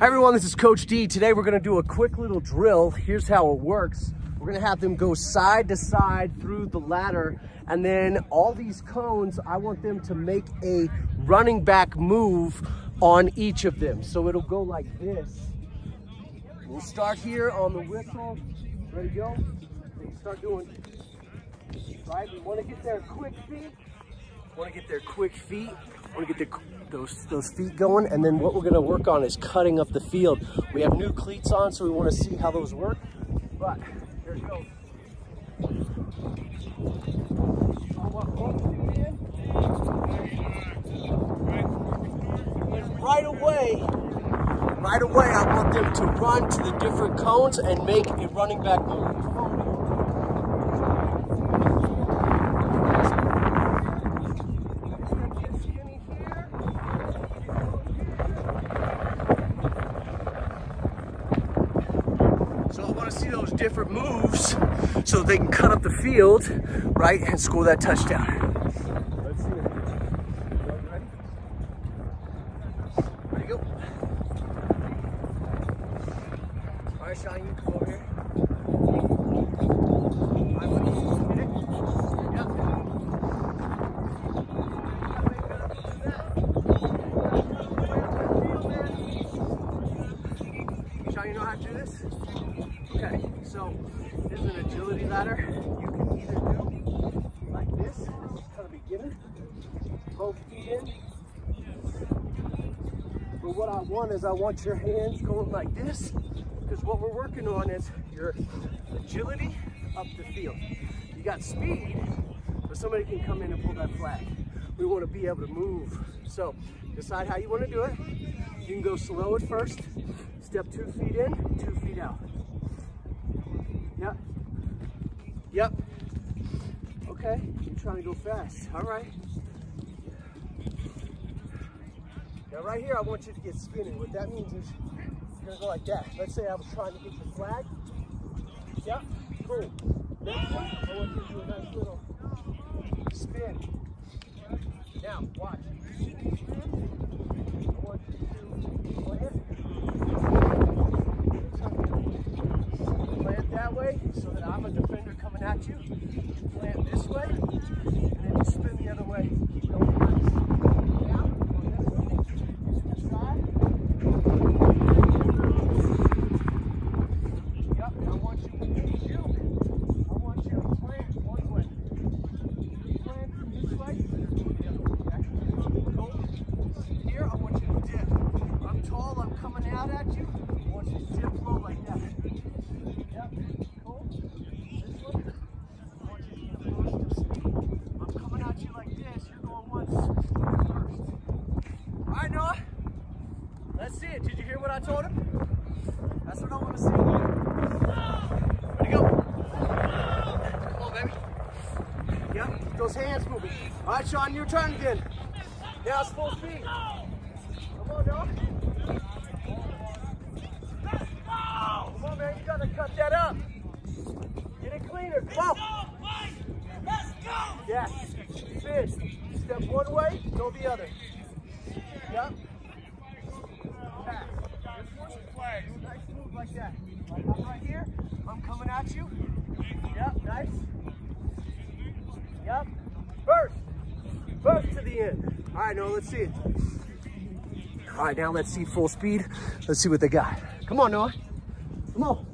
Hi everyone, this is Coach D. Today we're gonna do a quick little drill. Here's how it works. We're gonna have them go side to side through the ladder and then all these cones, I want them to make a running back move on each of them. So it'll go like this. We'll start here on the whistle. Ready to go? Start doing, right? We wanna get there quick feet. Wanna get their quick feet. Wanna get their those, those feet going. And then what we're gonna work on is cutting up the field. We have new cleats on, so we wanna see how those work. But here it goes. right away, right away, I want them to run to the different cones and make a running back move. Different moves so they can cut up the field, right, and score that touchdown. Ready? go. All right, Sean, you come over here. Sean, you know how to do this? Okay, so is an agility ladder. You can either do like this, kind of beginner, both feet in. But what I want is I want your hands going like this, because what we're working on is your agility up the field. You got speed, but somebody can come in and pull that flag. We want to be able to move. So decide how you want to do it. You can go slow at first, step two feet in, two feet out. Yep. Yep. Okay, you're trying to go fast. All right. Now right here, I want you to get spinning. What that means is you're gonna go like that. Let's say I was trying to get the flag. Yep, cool. Next one, I want you to do a nice little spin. Now, watch. Play it that way so that I'm a defender coming at you. Plant this way, and then you spin the other way. Keep going Down, this side. Yep, I want you to you. I want you to plant one way. Plant this way, okay? Here, I want you to dip. I'm tall, I'm coming out at you. You to low like that. Yep. Let's see it. Did you hear what I told him? That's what I want to see. Ready, go. Come on, baby. Yep, keep those hands moving. All right, Sean, your turn again. Yeah, it's full speed. Come on, dog. Come on, man. You got to cut that up. Get it cleaner. On. Let's go. Yes. Fist. Step one way, go the other. Yep. Nice move like that. I'm right here. I'm coming at you. Yep, nice. Yep. Burst. Burst to the end. All right, Noah, let's see it. All right, now let's see full speed. Let's see what they got. Come on, Noah. On.